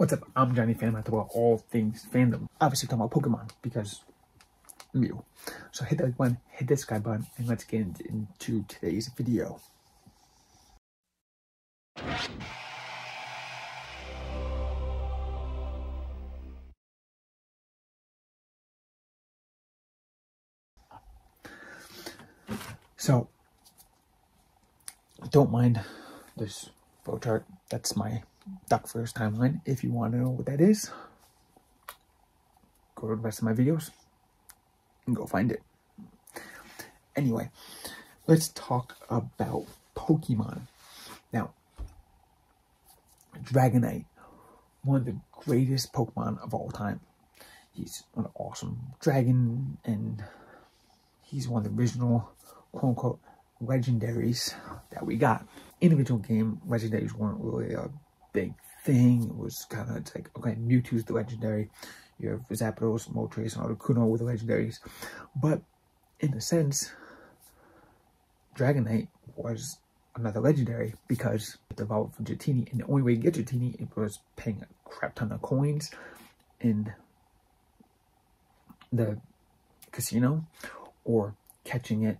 What's up? I'm Johnny Fan. I talk about all things fandom. Obviously, talking about Pokemon because Mew. So hit that button, hit the subscribe button, and let's get into today's video. So, don't mind this flow chart. That's my Duckverse timeline. If you want to know what that is, go to the rest of my videos and go find it. Anyway, let's talk about Pokemon. Now, Dragonite, one of the greatest Pokemon of all time. He's an awesome dragon, and he's one of the original, quote unquote, legendaries that we got. In the original game, legendaries weren't really a big thing. It was kind of it's like, okay, Mewtwo's the legendary. You have Zapdos, Moltres, and Articuno with the legendaries. But in a sense, Dragonite was another legendary because it evolved from Dratini. And the only way to get Dratini it was paying a crap ton of coins in the casino or catching it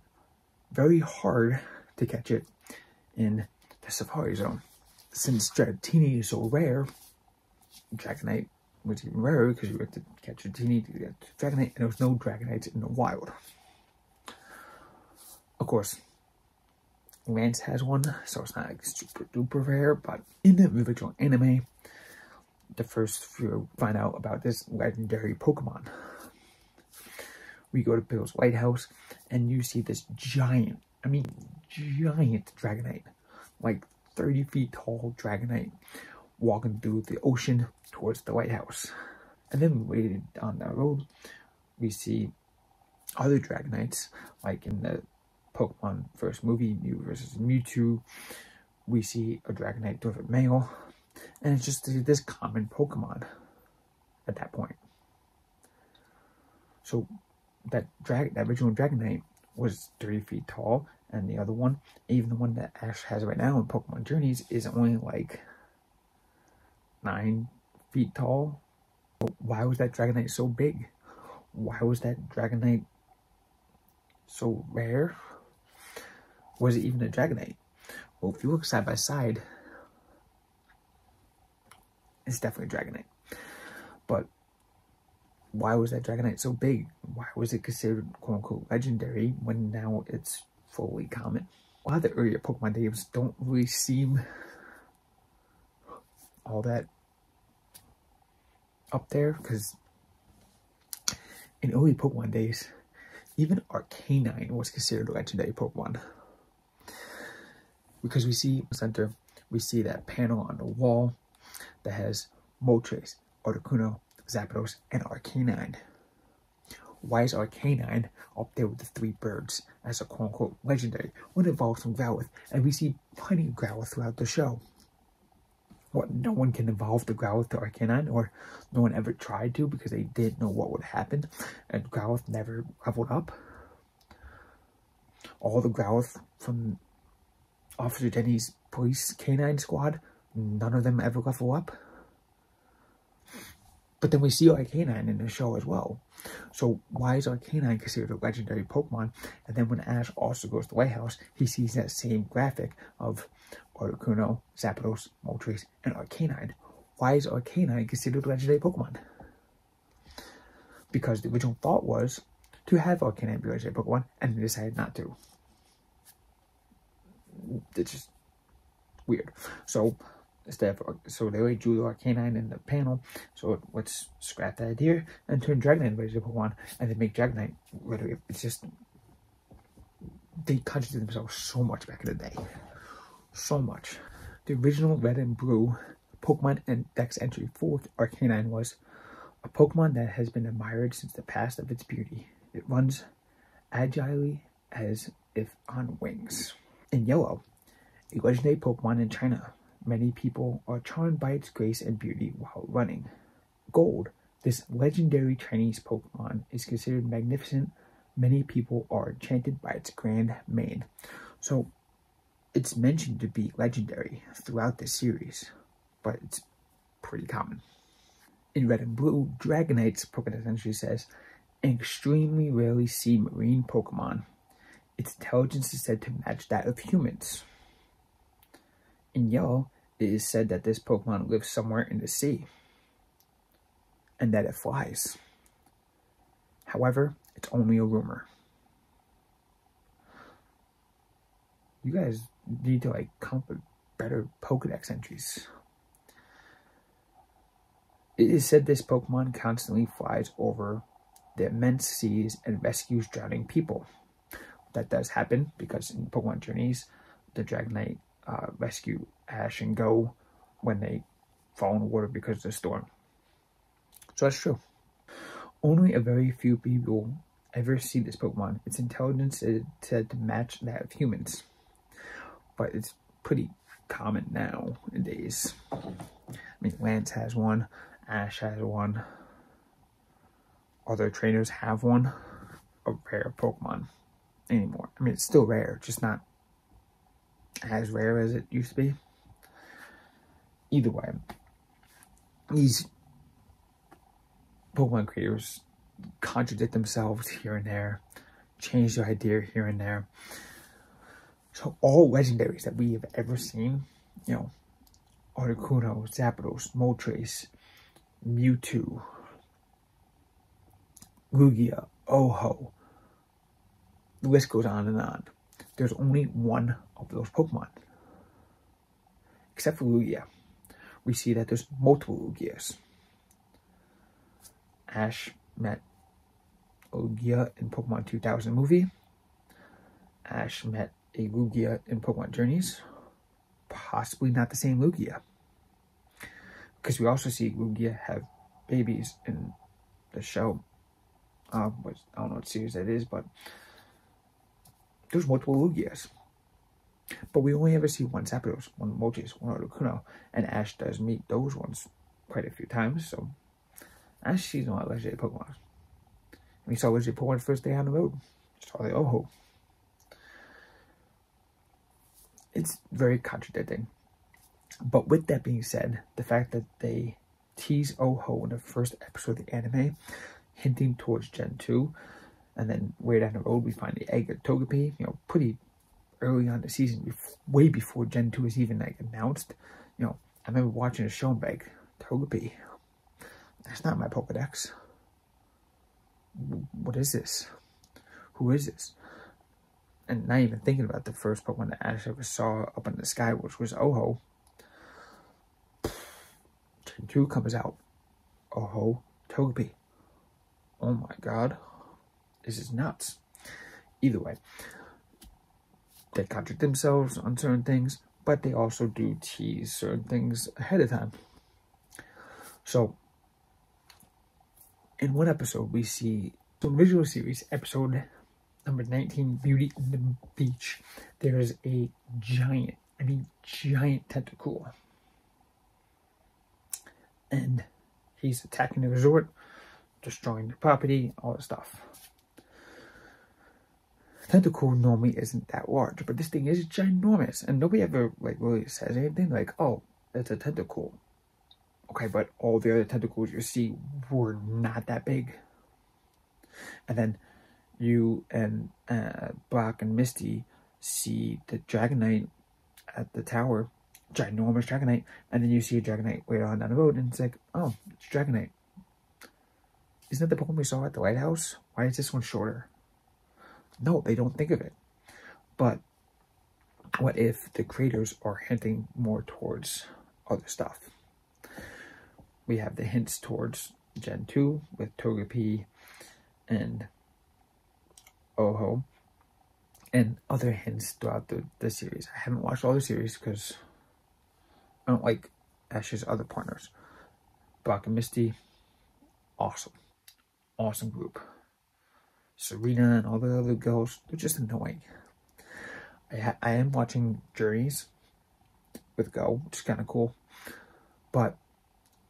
very hard to catch it in the Safari Zone. Since Dratini is so rare, Dragonite was even rarer because you had to catch Dratini to get Dragonite, and there was no Dragonites in the wild. Of course, Lance has one, so it's not like super duper rare, but in the original anime, the first few find out about this legendary Pokemon. We go to Bill's lighthouse, and you see this giant, I mean, giant Dragonite, like 30 feet tall Dragonite, walking through the ocean towards the lighthouse. And then waited on that road, we see other Dragonites, like in the Pokemon first movie, Mew versus Mewtwo, we see a Dragonite Dorfit male, and it's just this common Pokemon at that point. So that drag that original Dragonite was 30 feet tall, and the other one, even the one that Ash has right now in Pokemon Journeys, is only like nine feet tall. Why was that Dragonite so big? Why was that Dragonite so rare? Was it even a Dragonite? Well, if you look side by side, it's definitely a Dragonite. But why was that Dragonite so big? Why was it considered quote unquote legendary when now it's fully common? A lot of the earlier Pokemon games don't really seem all that up there because in early Pokemon days, even Arcanine was considered a legendary Pokemon. Because we see center, we see that panel on the wall that has Moltres, Articuno, Zapdos, and Arcanine. Why is Arcanine up there with the three birds as a quote-unquote legendary it evolves from Growlithe? And we see plenty of Growlithe throughout the show what no one can evolve the Growlithe to Arcanine, or no one ever tried to because they didn't know what would happen, and Growlithe never leveled up. All the Growlithe from Officer Denny's police canine squad, none of them ever level up. But then we see Arcanine in the show as well. So why is Arcanine considered a legendary Pokemon? And then when Ash also goes to the White House, he sees that same graphic of Articuno, Zapdos, Moltres, and Arcanine. Why is Arcanine considered a legendary Pokemon? Because the original thought was to have Arcanine be a legendary Pokemon, and they decided not to. It's just weird. So instead of, so they already drew our Arcanine in the panel, so let's scrap that idea and turn Dragonite into a legendary Pokemon, and then make Dragonite literally, it's just, they contradicted themselves so much back in the day so much. The original Red and Blue Pokemon and dex entry for Arcanine was a Pokemon that has been admired since the past of its beauty. It runs agilely as if on wings. In yellow, a legendary Pokemon in China. Many people are charmed by its grace and beauty while running. Gold, this legendary Chinese Pokemon is considered magnificent. Many people are enchanted by its grand mane. So it's mentioned to be legendary throughout the series, but it's pretty common. In red and blue, Dragonite's Pokedex entry says, an extremely rarely seen marine Pokemon. Its intelligence is said to match that of humans. In yellow, it is said that this Pokemon lives somewhere in the sea and that it flies. However, it's only a rumor. You guys need to like come with better Pokedex entries. It is said this Pokemon constantly flies over the immense seas and rescues drowning people. That does happen because in Pokemon Journeys, the Dragonite uh, rescue Ash and Goh when they fall in the water because of the storm. So that's true. Only a very few people ever see this Pokemon. Its intelligence is said to match that of humans. But it's pretty common nowadays. I mean, Lance has one, Ash has one, other trainers have one, a rare Pokemon anymore. I mean, it's still rare, just not as rare as it used to be. Either way, these Pokemon creators contradict themselves here and there, change their idea here and there. So all legendaries that we have ever seen, you know, Articuno, Zapdos, Moltres, Mewtwo, Lugia, Ho-Oh, the list goes on and on. There's only one of those Pokemon. Except for Lugia. We see that there's multiple Lugias. Ash met Lugia in Pokemon 2000 movie. Ash met a Lugia in Pokemon Journeys. Possibly not the same Lugia. Because we also see Lugia have babies in the show. Uh, which, I don't know what series that is, but there's multiple Lugias. But we only ever see one Zapdos, one Moltres, one Articuno, and Ash does meet those ones quite a few times, so Ash sees a lot of legendary Pokemon. We saw legendary Pokemon first day on the road. Saw the Ho-Oh. It's very contradicting. But with that being said, the fact that they tease Ho-Oh in the first episode of the anime, hinting towards Gen 2, and then way down the road we find the egg of Togepi, you know, pretty early on the season, way before Gen 2 is even like announced. You know, I remember watching a show and like, Togepi, that's not my Pokedex. What is this? Who is this? And not even thinking about the first Pokemon that Ash ever saw up in the sky, which was Ho-Oh. Gen 2 comes out. Ho-Oh, Togepi. Oh my god. This is nuts. Either way, they contradict themselves on certain things, but they also do tease certain things ahead of time. So, in one episode, we see the visual series episode number 19, Beauty and the Beach. There is a giant, I mean, giant Tentacool, And he's attacking the resort, destroying the property, all the stuff. Tentacool normally isn't that large, but this thing is ginormous, and nobody ever like really says anything like, "Oh, it's a Tentacool." Okay, but all the other Tentacools you see were not that big. And then you and uh, Brock and Misty see the Dragonite at the tower, ginormous Dragonite, and then you see a Dragonite way on down the road, and it's like, oh, it's Dragonite. Isn't that the Pokemon we saw at the lighthouse? Why is this one shorter? No, they don't think of it. But what if the creators are hinting more towards other stuff? We have the hints towards Gen 2 with Togepi and Ho-Oh and other hints throughout the, the series. I haven't watched all the series because I don't like Ash's other partners. Brock and Misty, awesome. Awesome group. Serena and all the other girls, they're just annoying. I, I am watching Journeys with Goh, which is kind of cool. But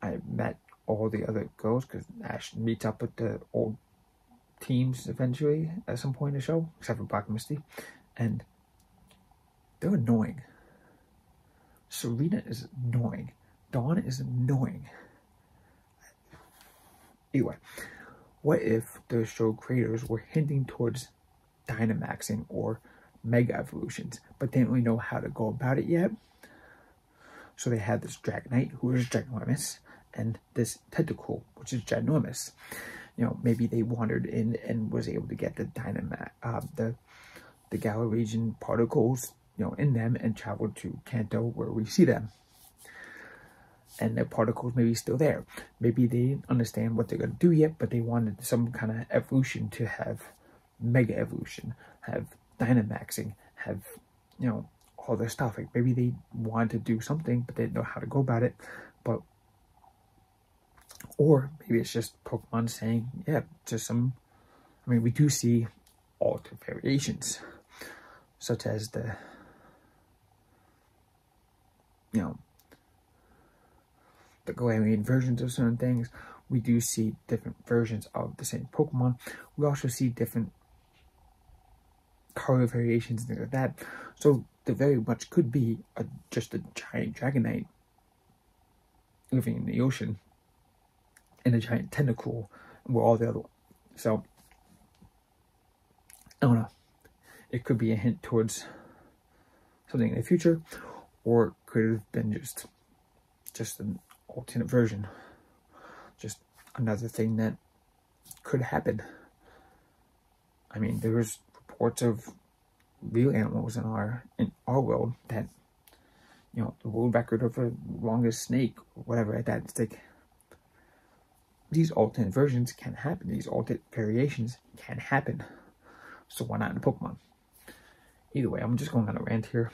I met all the other girls because Ash meets up with the old teams eventually at some point in the show, except for Black Misty. And they're annoying. Serena is annoying. Dawn is annoying. Anyway, what if the show creators were hinting towards Dynamaxing or Mega Evolutions, but they didn't really know how to go about it yet? So they had this Dragonite, who is ginormous, and this Tentacool, which is ginormous. You know, maybe they wandered in and was able to get the Dynamax, uh, the the Galarian particles, you know, in them and traveled to Kanto where we see them and the particles maybe still there. Maybe they didn't understand what they're going to do yet, but they wanted some kind of evolution to have mega evolution, have dynamaxing, have, you know, all this stuff. Like maybe they wanted to do something, but they didn't know how to go about it. But, or maybe it's just Pokemon saying, yeah, just some, I mean, we do see altered variations, such as the, you know, the Galarian versions of certain things. We do see different versions of the same Pokemon. We also see different color variations and things like that. So there very much could be a, just a giant Dragonite living in the ocean and a giant Tentacool where all the other. So I don't know. It could be a hint towards something in the future, or could have been just just an alternate version. Just another thing that could happen. I mean, there was reports of real animals in our in our world that you know the world record of the longest snake or whatever like that. It's like these alternate versions can happen. These alternate variations can happen. So why not in Pokemon? Either way, I'm just going on a rant here.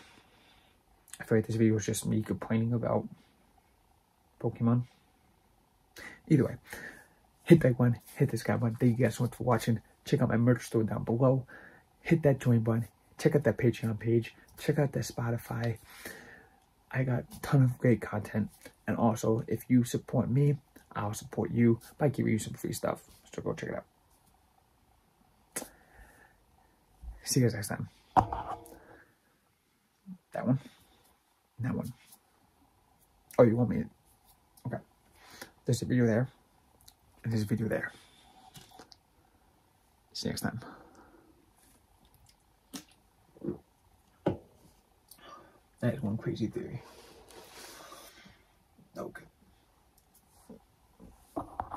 I feel like this video is just me complaining about Pokemon. Either way, hit that one, hit this guy button. Thank you guys so much for watching. Check out my merch store down below. Hit that join button. Check out that Patreon page. Check out that Spotify. I got a ton of great content. And also, if you support me, I'll support you by giving you some free stuff. So go check it out. See you guys next time. That one. That one. Oh, you want me there's a video there, and there's a video there. See you next time. That is one crazy theory. Okay.